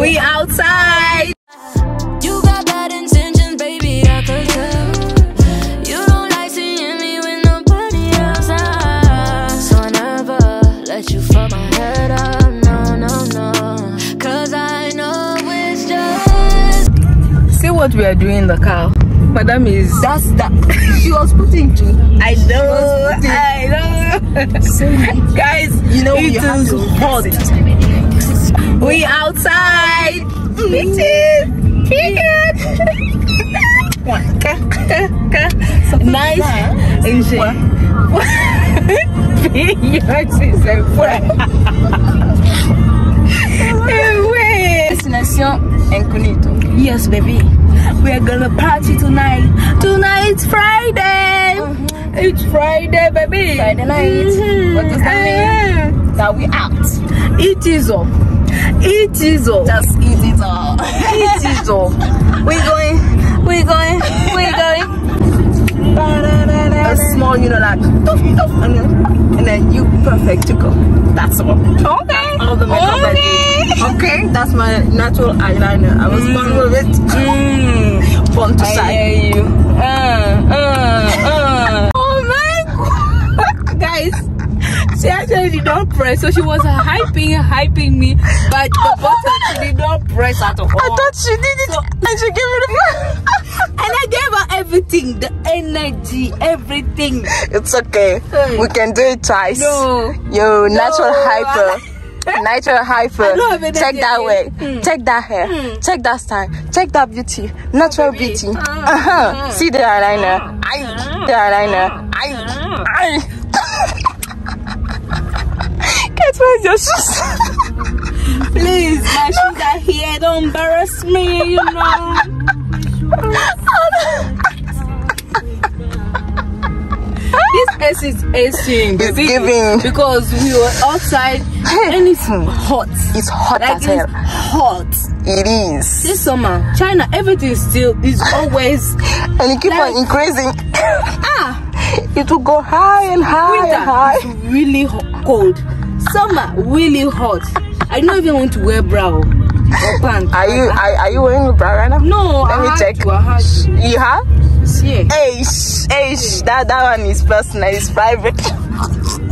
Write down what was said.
We outside. You got bad intentions, baby, I could tell. You don't like seeing me with nobody outside. So I never let you fuck my head no, no, no. Cause I know it's just. See what we are doing in the car. Madam is. That's that. She was putting to. I know. I know. so, Guys, You know it you have is to hot. We outside. It is. nice. Yours is a friend. Anyway. Destination Incognito. Yes, baby. We're gonna party tonight. Tonight's Friday. Uh-huh. It's Friday, baby. Friday night. What does that mean? Uh-huh. That we out. It is all. It is all. Just eat it all. It is all. We're going. We're going. We're going. A small, you know, like, and then, and then you perfect to go. That's all. Okay. All the makeup did. Okay, that's my natural eyeliner. I was born with it. Mm. She actually did not press, so she was hyping, hyping me, but the button she did not press at all. I thought she did it and she gave me the and I gave her everything, the energy, everything. It's okay. We can do it twice. No. Yo, natural I- hyper. Natural hyper. I don't have energy Check that way. again. Check that hair. Check that style. Check that beauty. Natural baby. beauty. Ah, Uh-huh. See the eyeliner. Aye. The eyeliner. Aye. Aye. Get your shoes? Please, my shoes are here. Don't embarrass me, you know. this place is acing, It's baby, giving. because we were outside and it's hot. It's hot Like as hell. hot. It is. This summer, China, everything still is always And it keep Like- on increasing. ah. It will go high and high and Winter high. is really ho- cold. Summer really hot. I don't even want to wear bra or pants. Are you are, are you wearing a bra right now? No, Let I me check. To, I had. You have? Yeah. Hey, shh, hey, shh. That that one is personal. It's private.